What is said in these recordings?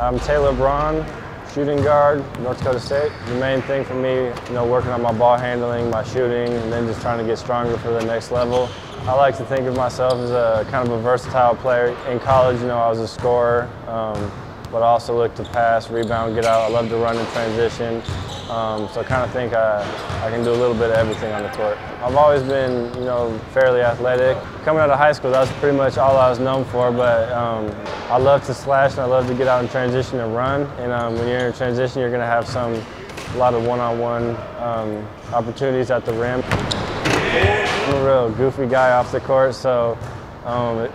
I'm Taylor Braun, shooting guard, North Dakota State. The main thing for me, you know, working on my ball handling, my shooting, and then just trying to get stronger for the next level. I like to think of myself as a kind of a versatile player. In college, you know, I was a scorer, um, but I also look to pass, rebound, get out. I love to run in transition. Um, so I kind of think I, I can do a little bit of everything on the court. I've always been, you know, fairly athletic. Coming out of high school, that was pretty much all I was known for, but um, I love to slash and I love to get out in transition and run. And um, when you're in transition, you're going to have some, a lot of one-on-one um, opportunities at the rim. I'm a real goofy guy off the court, so, um,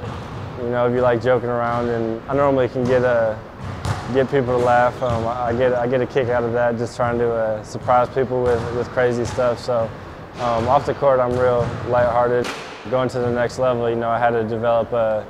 you know, if you like joking around, and I normally can get a, get people to laugh. Um, I get I get a kick out of that, just trying to uh, surprise people with, with crazy stuff. So um, off the court, I'm real lighthearted. Going to the next level, you know, I had to develop a,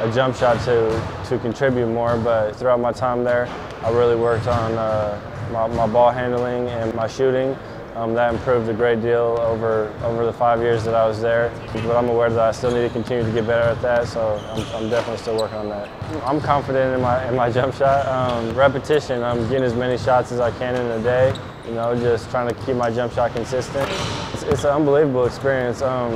a jump shot to to contribute more. But throughout my time there, I really worked on uh, my, my ball handling and my shooting. Um, that improved a great deal over over the five years that I was there. But I'm aware that I still need to continue to get better at that, so I'm, I'm definitely still working on that. I'm confident in my in my jump shot. Um, repetition, I'm getting as many shots as I can in a day. You know, just trying to keep my jump shot consistent. It's, it's an unbelievable experience. Um,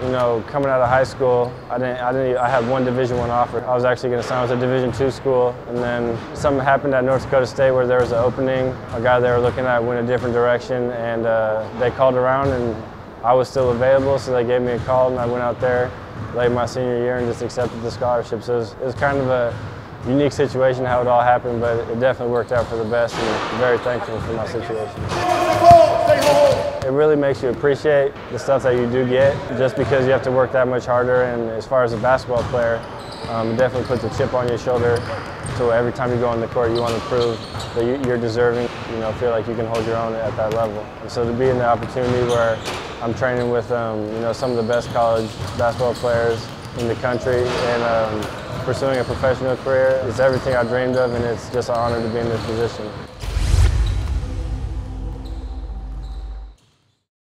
you know, coming out of high school, I didn't, I didn't, I had one Division One offer. I was actually going to sign with a Division Two school, and then something happened at North Dakota State where there was an opening. A guy they were looking at went a different direction, and uh, they called around, and I was still available, so they gave me a call, and I went out there late my senior year and just accepted the scholarship. So it was, it was kind of a unique situation how it all happened, but it definitely worked out for the best, and I'm very thankful for my situation. Really makes you appreciate the stuff that you do get just because you have to work that much harder. And as far as a basketball player, um, it definitely puts a chip on your shoulder. So every time you go on the court, you want to prove that you, are deserving, you know, feel like you can hold your own at that level. And so to be in the opportunity where I'm training with, um, you know, some of the best college basketball players in the country and um, pursuing a professional career is everything I dreamed of and it's just an honor to be in this position.